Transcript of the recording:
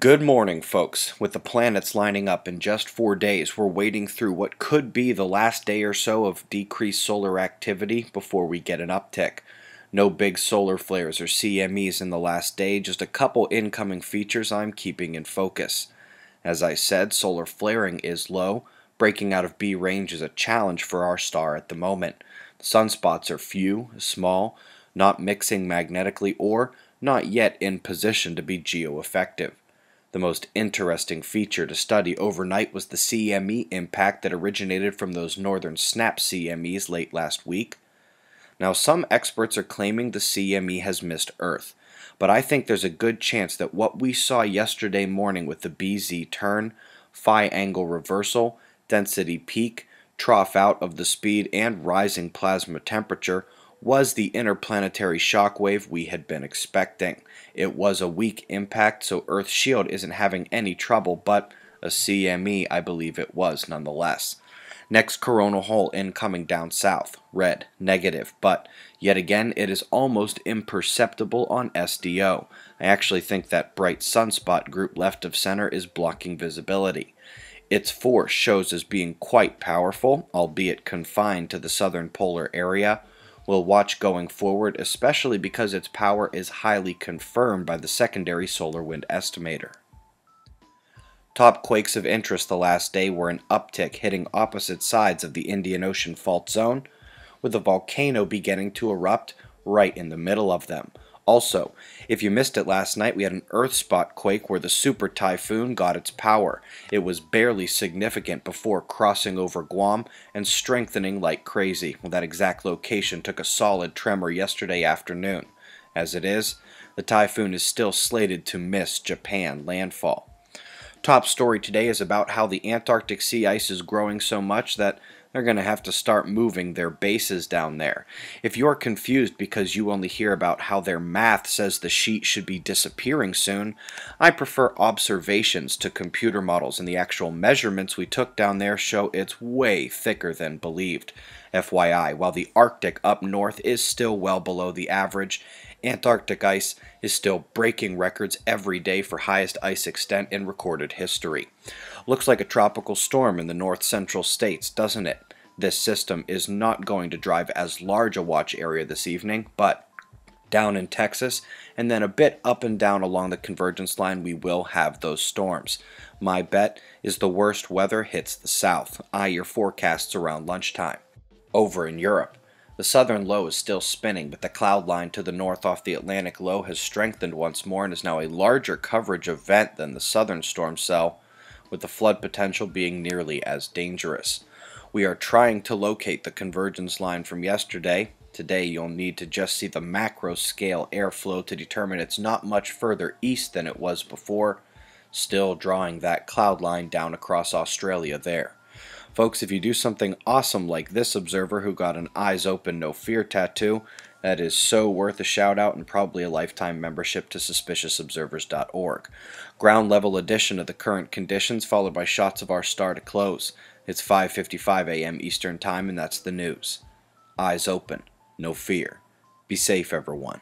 Good morning, folks. With the planets lining up in just four days, we're wading through what could be the last day or so of decreased solar activity before we get an uptick. No big solar flares or CMEs in the last day, just a couple incoming features I'm keeping in focus. As I said, solar flaring is low. Breaking out of B range is a challenge for our star at the moment. Sunspots are few, small, not mixing magnetically, or not yet in position to be geo-effective. The most interesting feature to study overnight was the CME impact that originated from those northern snap CMEs late last week. Now, some experts are claiming the CME has missed Earth, but I think there's a good chance that what we saw yesterday morning with the BZ turn, phi angle reversal, density peak, trough out of the speed, and rising plasma temperature was the interplanetary shockwave we had been expecting. It was a weak impact, so Earth's shield isn't having any trouble, but a CME I believe it was nonetheless. Next coronal hole incoming down south, red, negative, but yet again it is almost imperceptible on SDO. I actually think that bright sunspot group left of center is blocking visibility. Its force shows as being quite powerful, albeit confined to the southern polar area, will watch going forward, especially because its power is highly confirmed by the secondary solar wind estimator. Top quakes of interest the last day were an uptick hitting opposite sides of the Indian Ocean fault zone, with a volcano beginning to erupt right in the middle of them, also, if you missed it last night, we had an earth spot quake where the super typhoon got its power. It was barely significant before crossing over Guam and strengthening like crazy. Well, that exact location took a solid tremor yesterday afternoon. As it is, the typhoon is still slated to miss Japan landfall. Top story today is about how the Antarctic sea ice is growing so much that they're going to have to start moving their bases down there. If you're confused because you only hear about how their math says the sheet should be disappearing soon, I prefer observations to computer models, and the actual measurements we took down there show it's way thicker than believed. FYI, while the Arctic up north is still well below the average, Antarctic ice is still breaking records every day for highest ice extent in recorded history. Looks like a tropical storm in the north central states, doesn't it? This system is not going to drive as large a watch area this evening, but down in Texas, and then a bit up and down along the convergence line, we will have those storms. My bet is the worst weather hits the south. Eye your forecasts around lunchtime. Over in Europe, the southern low is still spinning, but the cloud line to the north off the Atlantic low has strengthened once more and is now a larger coverage event than the southern storm cell, with the flood potential being nearly as dangerous. We are trying to locate the convergence line from yesterday. Today you'll need to just see the macro scale airflow to determine it's not much further east than it was before, still drawing that cloud line down across Australia there. Folks, if you do something awesome like this observer who got an eyes open no fear tattoo, that is so worth a shout out and probably a lifetime membership to suspiciousobservers.org. Ground level edition of the current conditions followed by shots of our star to close. It's 5:55 a.m. Eastern Time and that's the news. Eyes open, no fear. Be safe everyone.